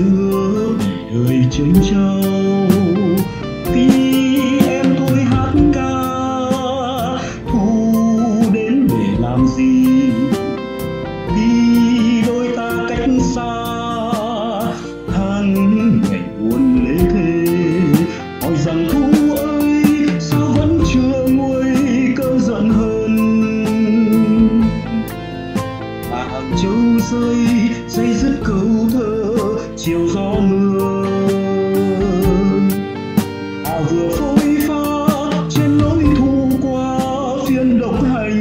giữa đời trên trao khi em tôi hát ca, thu đến để làm gì? Vì đôi ta cách xa, tháng ngày buồn lễ thế hỏi rằng thu ơi, sao vẫn chưa nguôi cơn giận hơn hàng châu rơi dây dứt câu thơ chiều gió mưa. À vừa phôi pha trên lối thu qua phiên độc hành.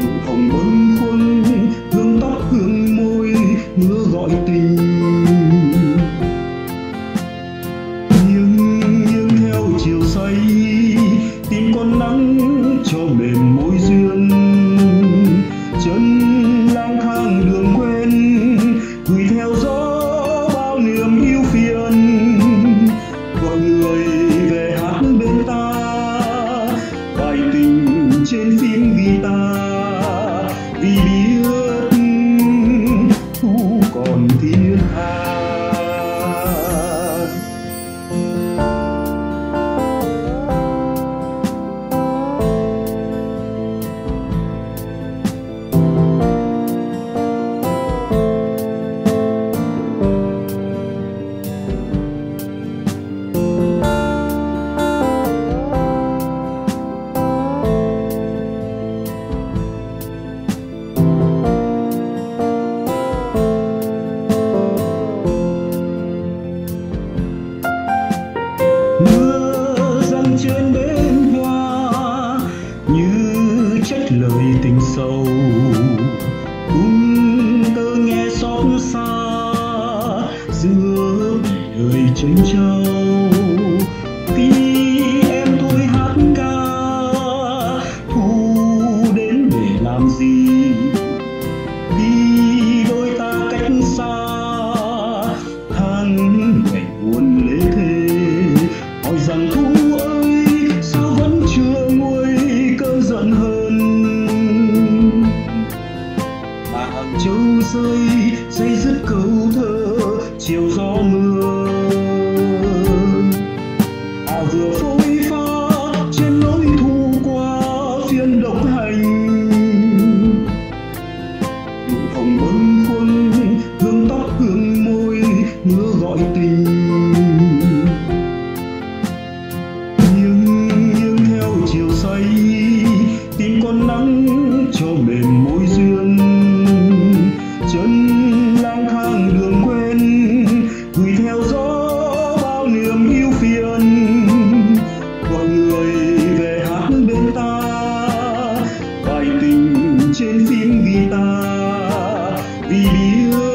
Nụ hồng bâng khuâng hương tóc hương môi mưa gọi tình. Nhưng nhưng theo chiều say tim con nắng cho mềm sầu cũng tơ nghe xót xa, giữa đời tranh trao khi em tôi hát ca, thu đến để làm gì? Đi dây dứt câu thơ chiều gió mưa. À vừa phôi pha trên lối thu qua phiên độc hành. Nụ hồng bâng khuâng hương tóc hương môi mưa gọi tình. you.